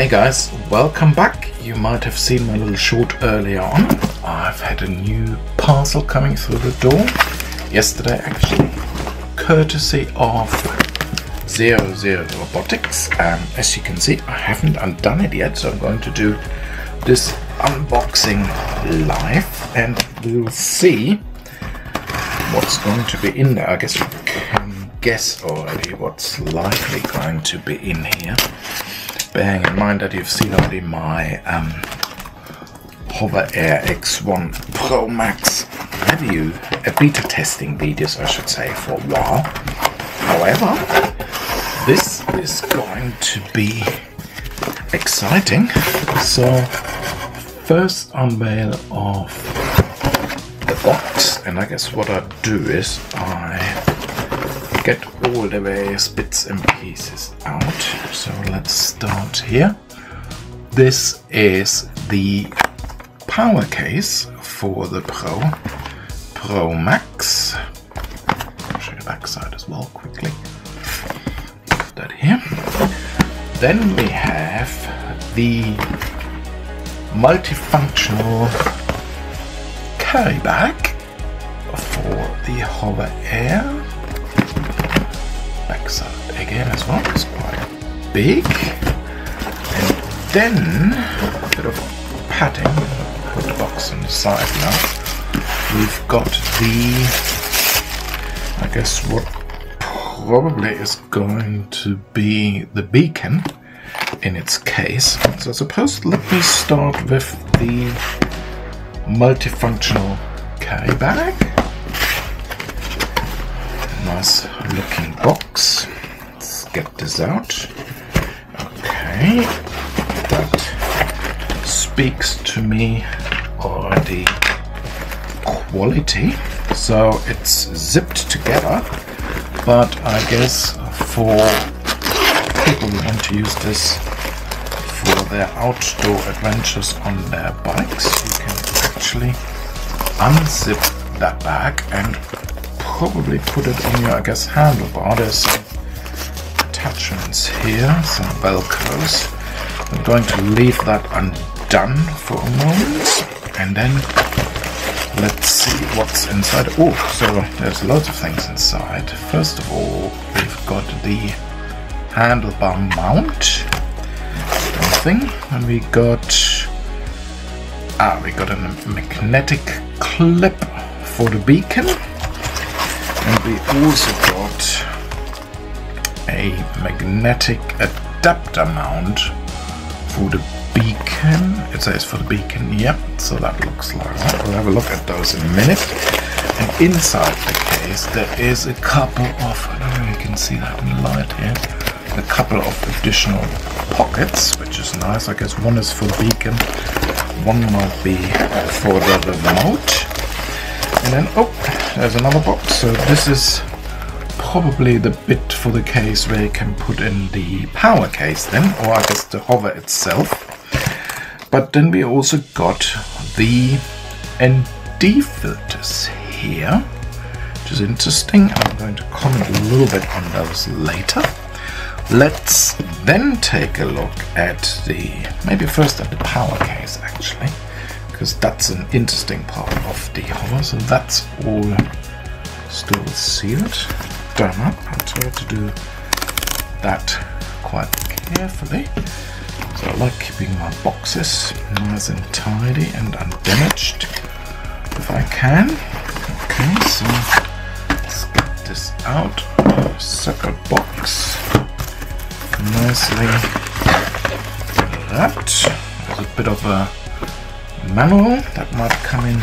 Hi guys, welcome back. You might have seen my little short earlier on. I've had a new parcel coming through the door yesterday actually, courtesy of Zero Zero Robotics. Um, as you can see, I haven't undone it yet, so I'm going to do this unboxing live and we'll see what's going to be in there. I guess you can guess already what's likely going to be in here bearing in mind that you've seen already my um, Hover Air X1 Pro Max review, a beta testing videos I should say, for a while. However, this is going to be exciting. So, first unveil of the box, and I guess what I do is I get all the various bits and pieces out. So let's start here. This is the power case for the Pro Pro Max. I'll show you the back side as well quickly. Put that here. Then we have the multifunctional carry bag for the Hover Air as well. It's quite big. And then a bit of padding. Put the box on the side now. We've got the, I guess what probably is going to be the beacon in its case. So I suppose let me start with the multifunctional carry bag nice looking box. Get this out. Okay, that speaks to me already quality. So it's zipped together, but I guess for people who want to use this for their outdoor adventures on their bikes, you can actually unzip that bag and probably put it on your, I guess, handlebar. There's attachments here, some velcros. I'm going to leave that undone for a moment, and then let's see what's inside. Oh, so there's loads of things inside. First of all, we've got the handlebar mount thing, and we got ah, we got a magnetic clip for the beacon and we also got a magnetic adapter mount for the beacon. It says for the beacon, yep, so that looks like that. We'll have a look at those in a minute. And inside the case there is a couple of, I don't know if you can see that in the light here, a couple of additional pockets, which is nice. I guess one is for the beacon, one might be for the remote. And then, oh, there's another box. So this is probably the bit for the case where you can put in the power case then, or I guess the hover itself. But then we also got the ND filters here, which is interesting. I'm going to comment a little bit on those later. Let's then take a look at the, maybe first at the power case actually because that's an interesting part of the hover. So that's all still sealed, done up. To do that quite carefully. So I like keeping my boxes nice and tidy and undamaged if I can. Okay, so let's get this out. Sucker box nicely wrapped. There's a bit of a manual that might come in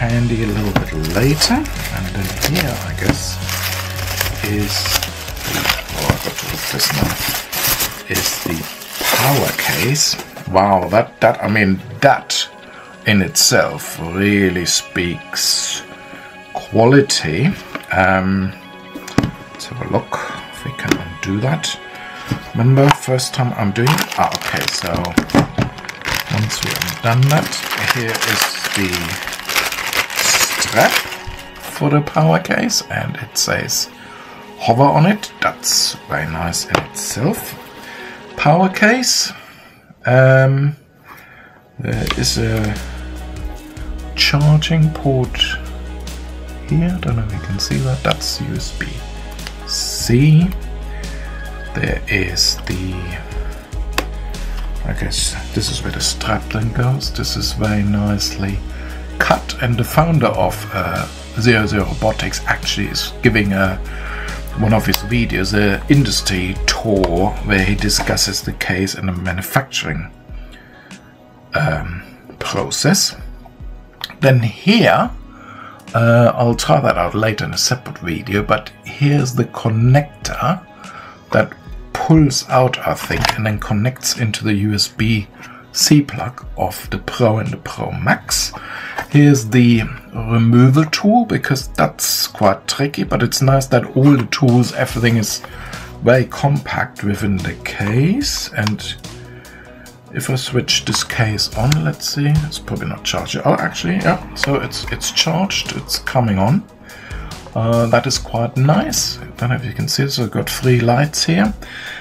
handy a little bit later and then here I guess is the oh I've got to look this now is the power case. Wow that that I mean that in itself really speaks quality. Um, let's have a look if we can undo that. Remember first time I'm doing it? Ah okay so once we have done that, here is the strap for the power case and it says hover on it. That's very nice in itself. Power case, Um, there is a charging port here. I don't know if you can see that. That's USB C. There is the. I guess this is where the strapline goes. This is very nicely cut, and the founder of uh, Zero Zero Robotics actually is giving a one of his videos, a industry tour, where he discusses the case and the manufacturing um, process. Then here, uh, I'll try that out later in a separate video, but here's the connector that pulls out, I think, and then connects into the USB C plug of the Pro and the Pro Max. Here's the removal tool because that's quite tricky, but it's nice that all the tools, everything is very compact within the case. And if I switch this case on, let's see, it's probably not charged. Oh, actually, yeah, so it's it's charged, it's coming on. Uh, that is quite nice. I don't know if you can see, so I've got three lights here.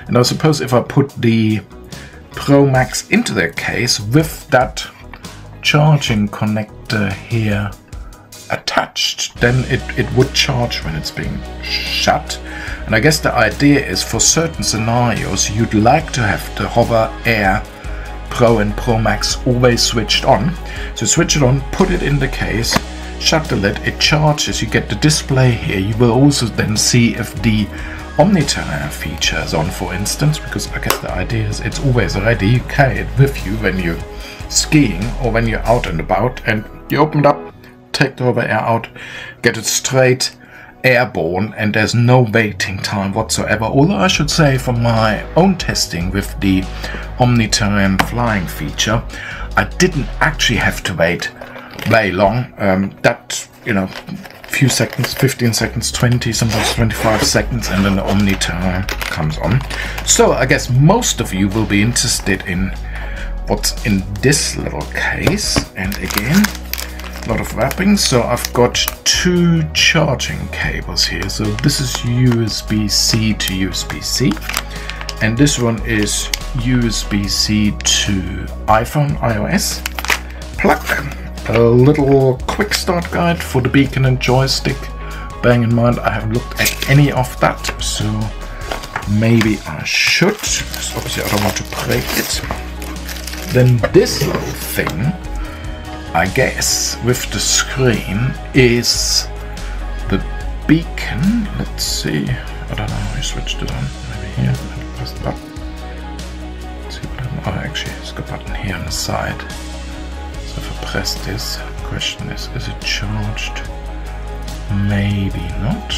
And I suppose if I put the Pro Max into the case with that charging connector here attached, then it, it would charge when it's being shut. And I guess the idea is for certain scenarios, you'd like to have the Hover Air Pro and Pro Max always switched on. So switch it on, put it in the case, shut the lid, it charges, you get the display here. You will also then see if the Omniturn features on, for instance, because I guess the idea is it's always ready. You carry it with you when you're skiing or when you're out and about and you open it up, take the Hover Air out, get it straight airborne and there's no waiting time whatsoever. Although I should say from my own testing with the Omniturn flying feature, I didn't actually have to wait very long. Um, that, you know, few seconds, 15 seconds, 20, sometimes 25 seconds, and then the Omniturn comes on. So I guess most of you will be interested in what's in this little case. And again, a lot of wrapping. So I've got two charging cables here. So this is USB-C to USB-C. And this one is USB-C to iPhone, iOS. Plug a little quick start guide for the beacon and joystick. Bearing in mind I haven't looked at any of that, so maybe I should, obviously I don't want to break it. Then this little thing, I guess, with the screen is the beacon. Let's see. I don't know, I switched it on. Maybe here, press the button. Let's see what I'm, oh actually it's got a button here on the side. So if I press this, question is, is it charged? Maybe not.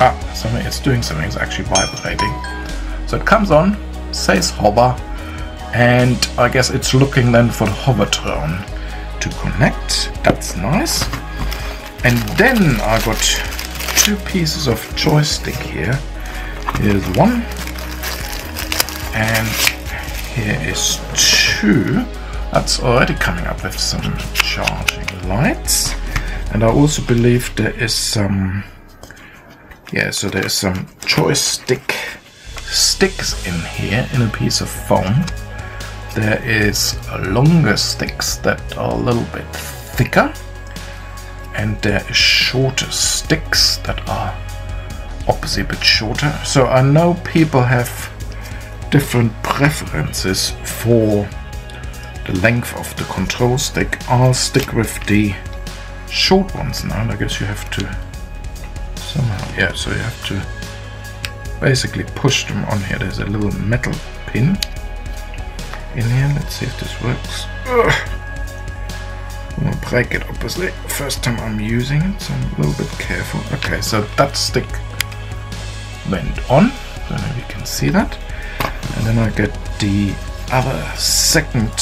Ah, something, it's doing something, it's actually vibrating. So it comes on, says hover, and I guess it's looking then for the Hovertron to connect. That's nice. And then I got two pieces of joystick here. Here's one, and here is two. That's already coming up with some charging lights. And I also believe there is some, yeah, so there's some joystick sticks in here in a piece of foam. There is longer sticks that are a little bit thicker. And there is shorter sticks that are opposite but shorter. So I know people have different preferences for the length of the control stick. I'll stick with the short ones now and I guess you have to somehow, yeah, so you have to basically push them on here. There's a little metal pin in here. Let's see if this works. Ugh. I'm gonna break it obviously. First time I'm using it, so I'm a little bit careful. Okay, so that stick went on. Don't know if you can see that. And then I get the other second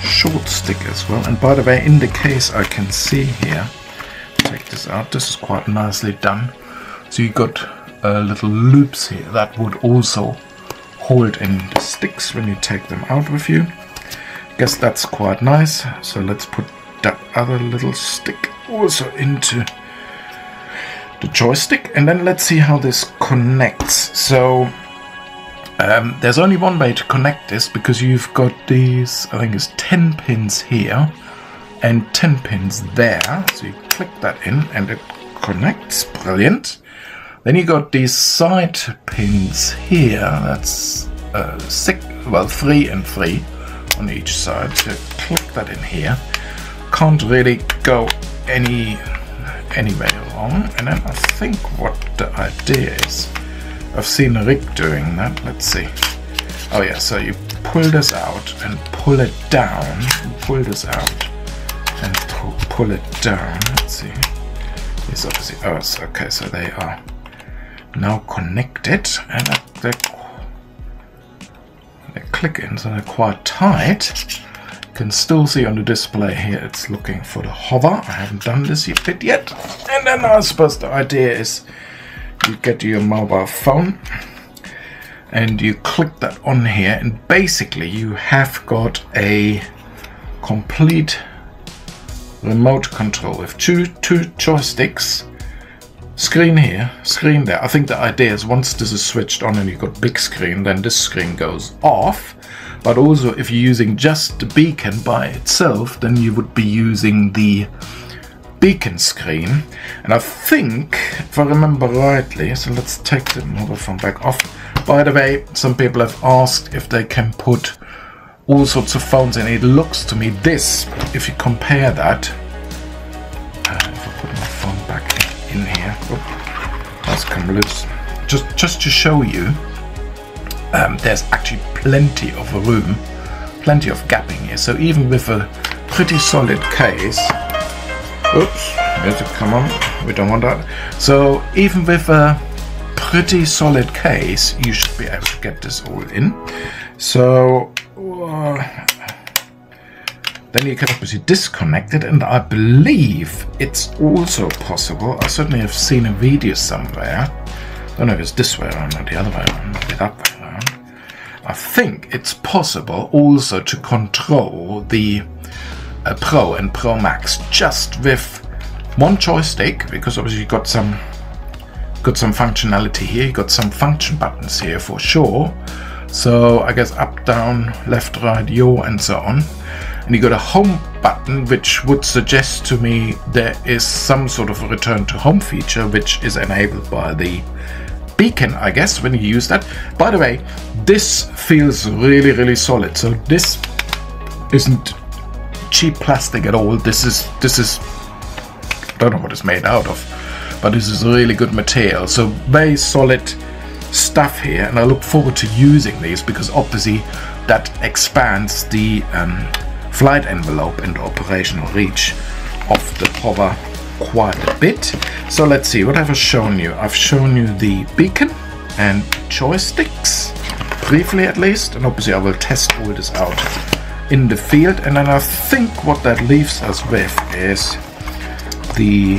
short stick as well. And by the way, in the case I can see here, take this out, this is quite nicely done. So you got uh, little loops here that would also hold in the sticks when you take them out with you. Guess that's quite nice. So let's put that other little stick also into the joystick and then let's see how this connects. So Um, there's only one way to connect this because you've got these, I think it's 10 pins here and 10 pins there. So you click that in and it connects. Brilliant. Then you got these side pins here. That's uh, six, well, three and three on each side. So click that in here. Can't really go any anywhere along. And then I think what the idea is, I've seen Rick doing that. Let's see. Oh yeah, so you pull this out and pull it down. Pull this out and pull, pull it down. Let's see. These obviously, oh, okay, so they are now connected and they're, they click in, so they're quite tight. You can still see on the display here it's looking for the hover. I haven't done this bit yet. And then I suppose the idea is you get your mobile phone and you click that on here and basically you have got a complete remote control with two two joysticks. Screen here screen there. I think the idea is once this is switched on and you've got big screen then this screen goes off. But also if you're using just the beacon by itself then you would be using the beacon screen. And I think if I remember rightly so let's take the mobile phone back off. By the way some people have asked if they can put all sorts of phones and it looks to me this if you compare that. Uh, if I put my phone back in here. Oh, that's come loose. Just just to show you um, there's actually plenty of room plenty of gapping here. So even with a pretty solid case Oops, music, come on. We don't want that. So even with a pretty solid case, you should be able to get this all in. So uh, then you can obviously disconnect it, and I believe it's also possible. I certainly have seen a video somewhere. I don't know if it's this way around or the other way around, maybe that way around. I think it's possible also to control the Pro and Pro Max just with one joystick because obviously you got some got some functionality here. You got some function buttons here for sure. So I guess up down left right yaw and so on. And you got a home button which would suggest to me there is some sort of a return to home feature which is enabled by the beacon I guess when you use that. By the way this feels really really solid. So this isn't cheap plastic at all. This is this is I don't know what it's made out of, but this is really good material. So very solid stuff here, and I look forward to using these because obviously that expands the um, flight envelope and operational reach of the hover quite a bit. So let's see, what I've shown you? I've shown you the beacon and joysticks, briefly at least, and obviously I will test all this out in the field and then I think what that leaves us with is the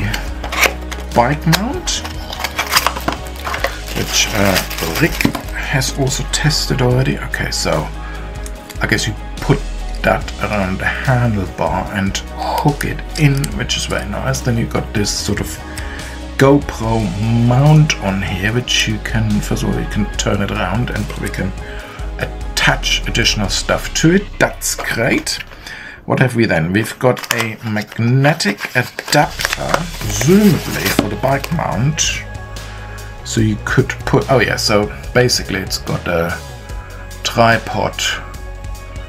bike mount which uh, Rick has also tested already. Okay so I guess you put that around the handlebar and hook it in which is very nice. Then you got this sort of GoPro mount on here which you can first of all you can turn it around and we can attach additional stuff to it. That's great. What have we then? We've got a magnetic adapter, presumably for the bike mount. So you could put, oh yeah, so basically it's got a tripod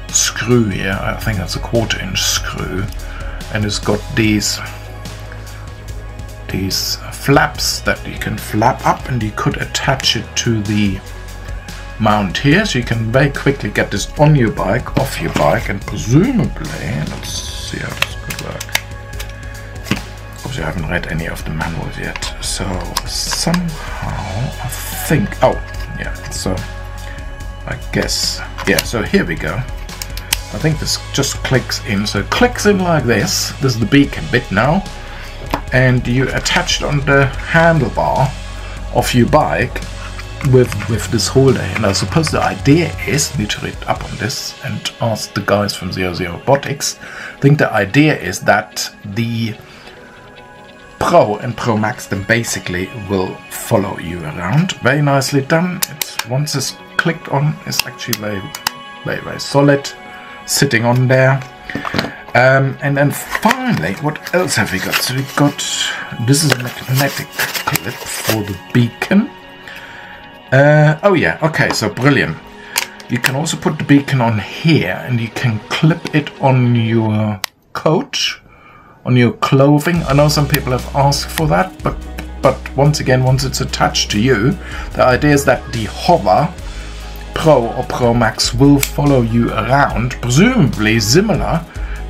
screw here. I think that's a quarter inch screw. And it's got these these flaps that you can flap up and you could attach it to the mount here so you can very quickly get this on your bike, off your bike and presumably, let's see how this could work. Obviously I haven't read any of the manuals yet, so somehow I think, oh yeah, so I guess, yeah, so here we go. I think this just clicks in, so clicks in like this, this is the beacon bit now, and you attach it on the handlebar of your bike with with this holder and I suppose the idea is need to read up on this and ask the guys from Zero Zero Robotics I think the idea is that the Pro and Pro Max then basically will follow you around very nicely done it once it's clicked on it's actually very, very, very solid, sitting on there. Um, and then finally, what else have we got? So we got, this is a magnetic clip for the beacon. Uh, oh yeah, okay, so brilliant. You can also put the beacon on here and you can clip it on your coat, on your clothing. I know some people have asked for that, but but once again, once it's attached to you, the idea is that the hover Pro or Pro Max will follow you around, presumably similar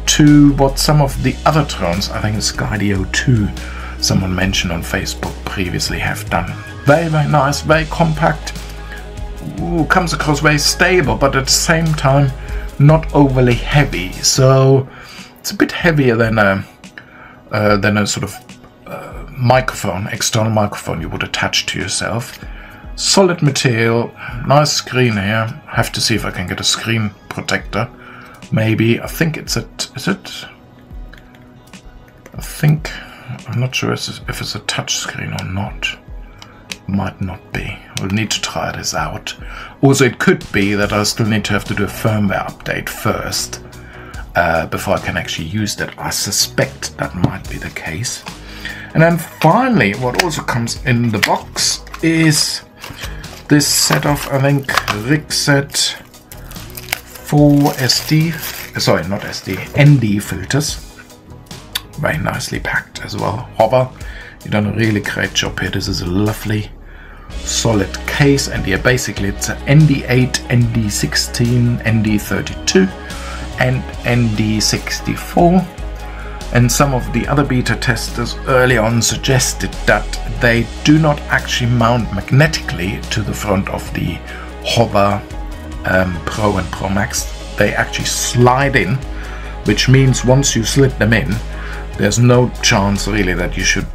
to what some of the other drones, I think Skydio 2, someone mentioned on Facebook previously have done. Very, very nice, very compact, Ooh, comes across very stable, but at the same time not overly heavy. So it's a bit heavier than a, uh, than a sort of microphone, external microphone you would attach to yourself. Solid material, nice screen here. Have to see if I can get a screen protector. Maybe, I think it's a, is it? I think, I'm not sure if it's a touch screen or not. Might not be. We'll need to try this out. Also, it could be that I still need to have to do a firmware update first uh, before I can actually use that. I suspect that might be the case. And then finally, what also comes in the box is this set of, I think, Rixset 4 SD, sorry, not SD, ND filters. Very nicely packed as well. Hover, you've done a really great job here. This is a lovely solid case and yeah basically it's an ND8, ND16, ND32 and ND64 and some of the other beta testers early on suggested that they do not actually mount magnetically to the front of the Hover um, Pro and Pro Max. They actually slide in, which means once you slip them in, there's no chance really that you should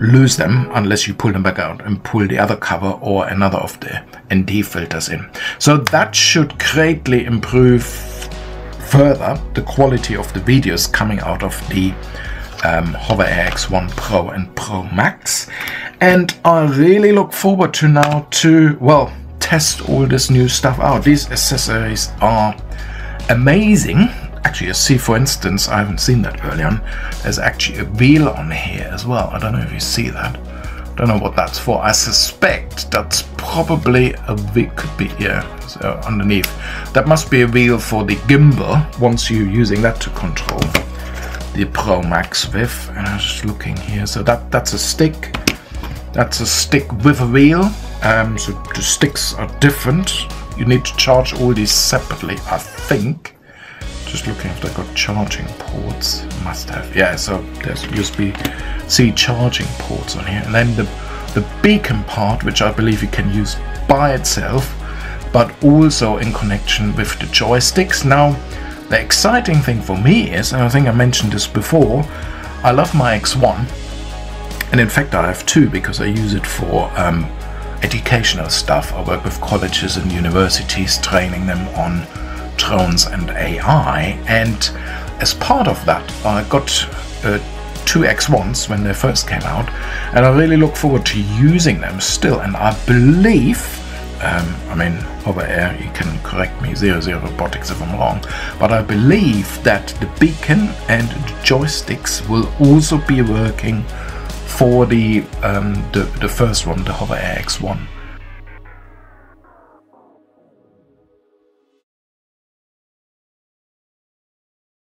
lose them unless you pull them back out and pull the other cover or another of the ND filters in. So that should greatly improve further the quality of the videos coming out of the um, Hover Air X1 Pro and Pro Max. And I really look forward to now to, well, test all this new stuff out. These accessories are amazing. Actually, you see, for instance, I haven't seen that early on, there's actually a wheel on here as well. I don't know if you see that. I Don't know what that's for. I suspect that's probably a wheel, could be here, so underneath. That must be a wheel for the gimbal, once you're using that to control the Pro Max with. And I'm just looking here, so that that's a stick. That's a stick with a wheel. Um, so the sticks are different. You need to charge all these separately, I think. Just looking if they've got charging ports. Must have. Yeah, so there's USB-C charging ports on here. And then the, the beacon part, which I believe you can use by itself, but also in connection with the joysticks. Now, the exciting thing for me is, and I think I mentioned this before, I love my X1. And in fact, I have two because I use it for um, educational stuff. I work with colleges and universities, training them on drones and AI. And as part of that, I got uh, two X1s when they first came out, and I really look forward to using them still. And I believe, um, I mean, Hover Air, you can correct me, Zero Zero Robotics if I'm wrong, but I believe that the beacon and the joysticks will also be working for the um, the, the first one, the Hover Air X1.